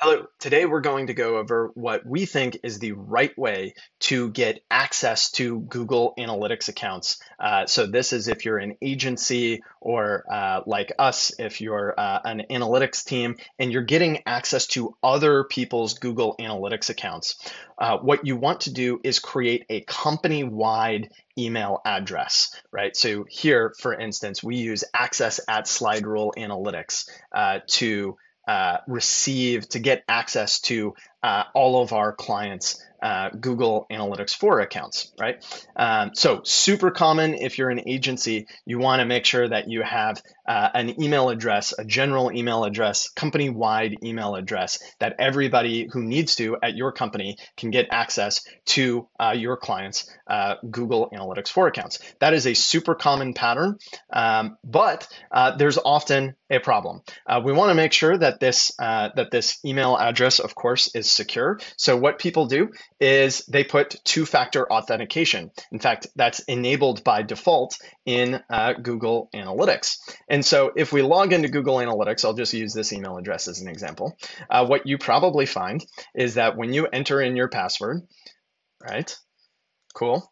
Hello, today we're going to go over what we think is the right way to get access to Google Analytics accounts. Uh, so, this is if you're an agency or uh, like us, if you're uh, an analytics team and you're getting access to other people's Google Analytics accounts. Uh, what you want to do is create a company wide email address, right? So, here, for instance, we use access at Slide Rule Analytics uh, to uh, receive to get access to uh, all of our clients' uh, Google Analytics 4 accounts, right? Um, so super common if you're an agency, you want to make sure that you have uh, an email address, a general email address, company-wide email address that everybody who needs to at your company can get access to uh, your clients' uh, Google Analytics 4 accounts. That is a super common pattern, um, but uh, there's often a problem. We want to make sure that this that this email address, of course, is secure. So what people do is they put two-factor authentication. In fact, that's enabled by default in uh, Google Analytics. And so if we log into Google Analytics, I'll just use this email address as an example. Uh, what you probably find is that when you enter in your password, right? Cool.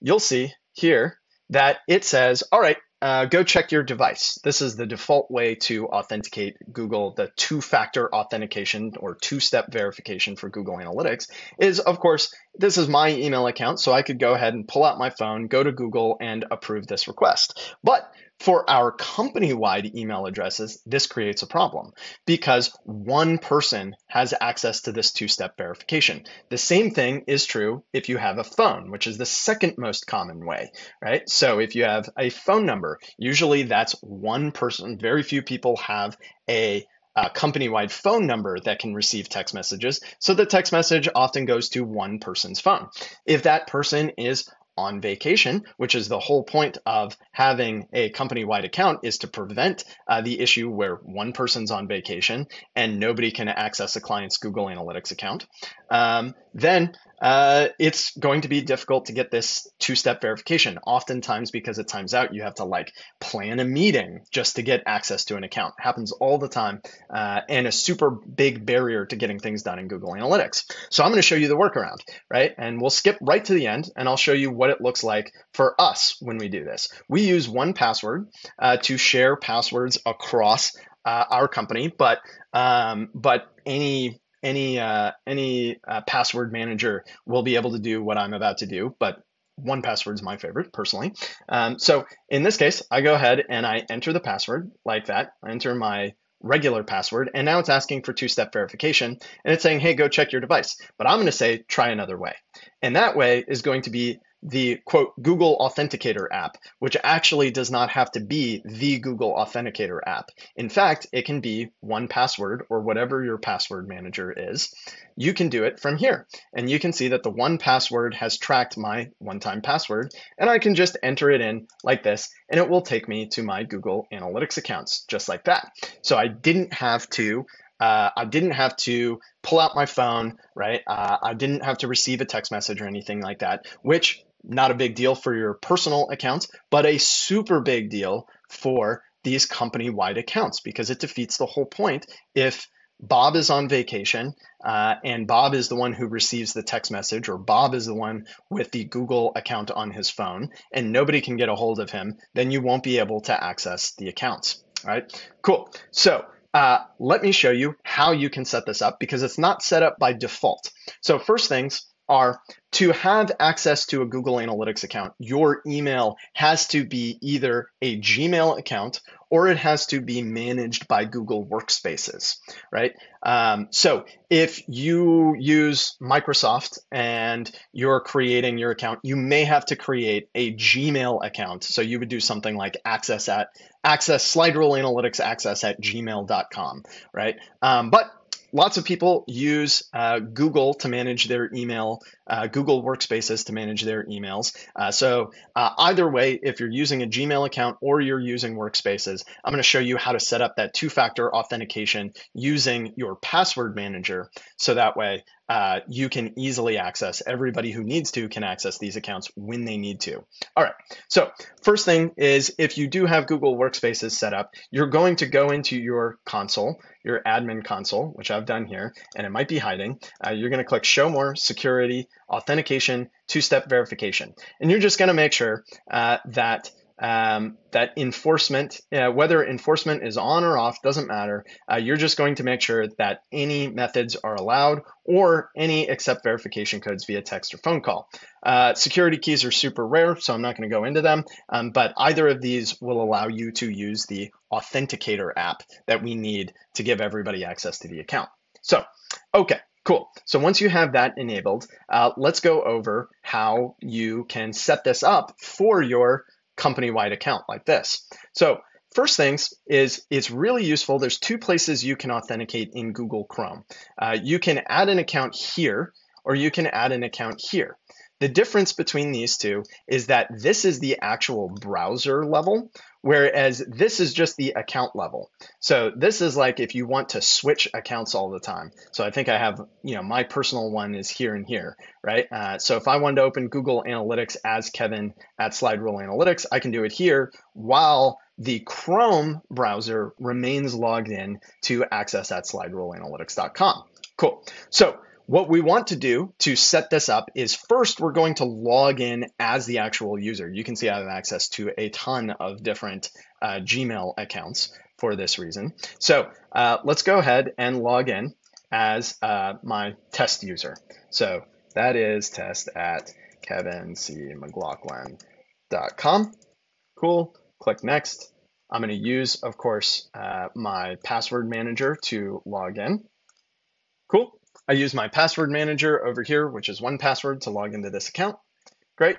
You'll see here that it says, all right, uh, go check your device. This is the default way to authenticate Google. The two-factor authentication or two-step verification for Google Analytics is, of course, this is my email account, so I could go ahead and pull out my phone, go to Google, and approve this request. But for our company wide email addresses, this creates a problem because one person has access to this two step verification. The same thing is true if you have a phone, which is the second most common way, right? So if you have a phone number, usually that's one person. Very few people have a a company wide phone number that can receive text messages. So the text message often goes to one person's phone. If that person is on vacation, which is the whole point of having a company wide account, is to prevent uh, the issue where one person's on vacation and nobody can access a client's Google Analytics account. Um, then uh, it's going to be difficult to get this two-step verification. Oftentimes, because it times out, you have to like plan a meeting just to get access to an account. It happens all the time, uh, and a super big barrier to getting things done in Google Analytics. So I'm going to show you the workaround, right? And we'll skip right to the end, and I'll show you what it looks like for us when we do this. We use 1Password uh, to share passwords across uh, our company, but um, but any any uh, any uh, password manager will be able to do what I'm about to do, but 1Password is my favorite personally. Um, so in this case, I go ahead and I enter the password like that. I enter my regular password, and now it's asking for two-step verification, and it's saying, hey, go check your device. But I'm going to say, try another way. And that way is going to be the quote Google Authenticator app, which actually does not have to be the Google Authenticator app. In fact, it can be 1Password or whatever your password manager is. You can do it from here. And you can see that the 1Password has tracked my one time password, and I can just enter it in like this, and it will take me to my Google Analytics accounts just like that. So I didn't have to uh, I didn't have to pull out my phone, right? Uh, I didn't have to receive a text message or anything like that, which not a big deal for your personal accounts, but a super big deal for these company wide accounts because it defeats the whole point if Bob is on vacation uh, and Bob is the one who receives the text message, or Bob is the one with the Google account on his phone, and nobody can get a hold of him, then you won't be able to access the accounts. All right, cool. So uh, let me show you how you can set this up because it's not set up by default. So, first things, are to have access to a Google Analytics account, your email has to be either a Gmail account or it has to be managed by Google Workspaces, right? Um, so if you use Microsoft and you're creating your account, you may have to create a Gmail account. So you would do something like access at access slide rule analytics access at gmail.com, right? Um, but lots of people use uh, Google to manage their email, uh, Google Workspaces to manage their emails. Uh, so uh, either way, if you're using a Gmail account or you're using Workspaces, I'm going to show you how to set up that two-factor authentication using your password manager. So that way uh, you can easily access. Everybody who needs to can access these accounts when they need to. All right, so first thing is if you do have Google Workspaces set up, you're going to go into your console, your admin console, which I've done here, and it might be hiding. Uh, you're going to click Show More, Security, Authentication, Two-Step Verification. And you're just going to make sure uh, that um, that enforcement, uh, whether enforcement is on or off, doesn't matter. Uh, you're just going to make sure that any methods are allowed or any accept verification codes via text or phone call. Uh, security keys are super rare, so I'm not going to go into them, um, but either of these will allow you to use the Authenticator app that we need to give everybody access to the account. So, okay. Cool. So once you have that enabled, uh, let's go over how you can set this up for your company-wide account like this. So first things is it's really useful. There's two places you can authenticate in Google Chrome. Uh, you can add an account here or you can add an account here. The difference between these two is that this is the actual browser level, whereas this is just the account level. So this is like if you want to switch accounts all the time. So I think I have, you know, my personal one is here and here, right? Uh, so if I wanted to open Google Analytics as Kevin at Slide Rule Analytics, I can do it here while the Chrome browser remains logged in to access at slideruleanalytics.com. Cool. So what we want to do to set this up is first we're going to log in as the actual user. You can see I have access to a ton of different uh, Gmail accounts for this reason. So uh, let's go ahead and log in as uh, my test user. So that is test at kevincmclaughlin.com. Cool. Click next. I'm going to use, of course, uh, my password manager to log in. Cool. I use my password manager over here, which is 1Password to log into this account. Great.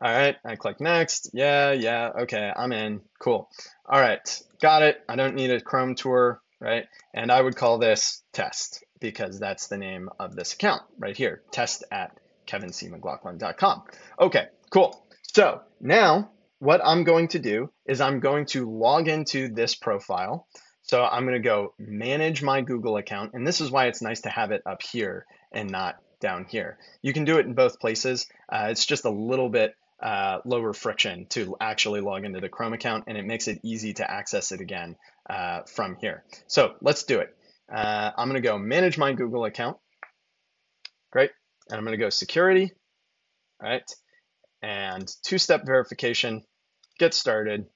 All right, I click next. Yeah, yeah, okay, I'm in. Cool. All right, got it. I don't need a Chrome tour, right? And I would call this test because that's the name of this account right here, test at kevincmclaughlin.com. Okay, cool. So now what I'm going to do is I'm going to log into this profile so I'm going to go manage my Google account. And this is why it's nice to have it up here and not down here. You can do it in both places. Uh, it's just a little bit uh, lower friction to actually log into the Chrome account and it makes it easy to access it again uh, from here. So let's do it. Uh, I'm going to go manage my Google account. Great. And I'm going to go security. All right. And two-step verification. Get started.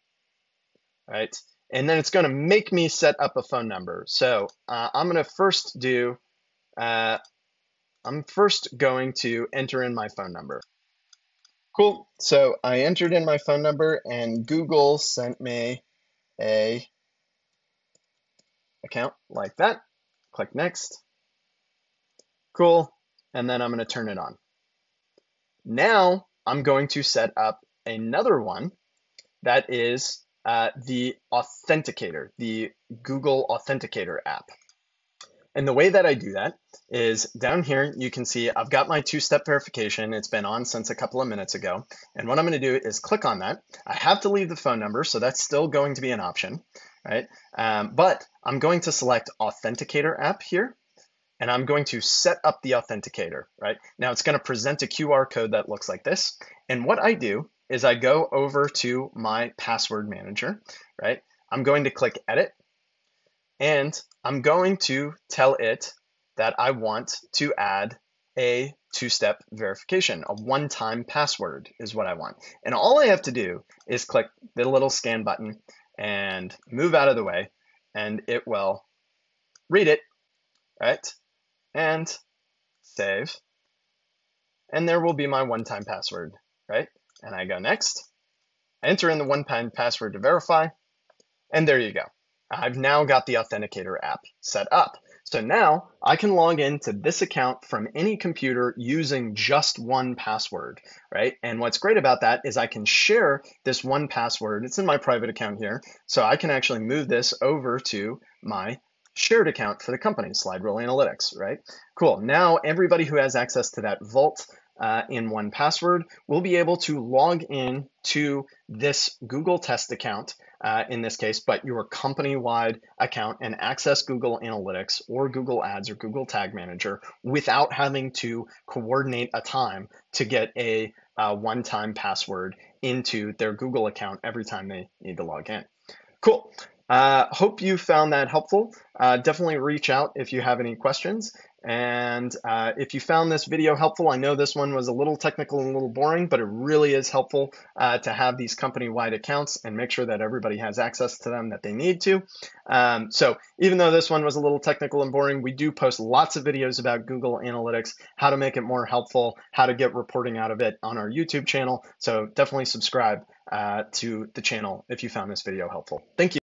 All right and then it's going to make me set up a phone number. So uh, I'm going to first do, uh, I'm first going to enter in my phone number. Cool. So I entered in my phone number and Google sent me a account like that. Click next. Cool. And then I'm going to turn it on. Now I'm going to set up another one that is uh, the Authenticator, the Google Authenticator app. And the way that I do that is down here, you can see I've got my two-step verification. It's been on since a couple of minutes ago. And what I'm going to do is click on that. I have to leave the phone number, so that's still going to be an option, right? Um, but I'm going to select Authenticator app here, and I'm going to set up the Authenticator, right? Now it's going to present a QR code that looks like this. And what I do is I go over to my password manager, right? I'm going to click edit and I'm going to tell it that I want to add a two-step verification, a one-time password is what I want. And all I have to do is click the little scan button and move out of the way and it will read it, right? And save. And there will be my one-time password, right? And I go next. I enter in the one-time password to verify, and there you go. I've now got the Authenticator app set up. So now I can log into this account from any computer using just one password, right? And what's great about that is I can share this one password. It's in my private account here. So I can actually move this over to my shared account for the company, Slide Rule Analytics, right? Cool. Now everybody who has access to that vault uh, in 1Password, we'll be able to log in to this Google test account uh, in this case, but your company wide account and access Google Analytics or Google Ads or Google Tag Manager without having to coordinate a time to get a, a one time password into their Google account every time they need to log in. Cool. Uh, hope you found that helpful. Uh, definitely reach out if you have any questions. And uh, if you found this video helpful, I know this one was a little technical and a little boring, but it really is helpful uh, to have these company-wide accounts and make sure that everybody has access to them that they need to. Um, so even though this one was a little technical and boring, we do post lots of videos about Google Analytics, how to make it more helpful, how to get reporting out of it on our YouTube channel. So definitely subscribe uh, to the channel if you found this video helpful. Thank you.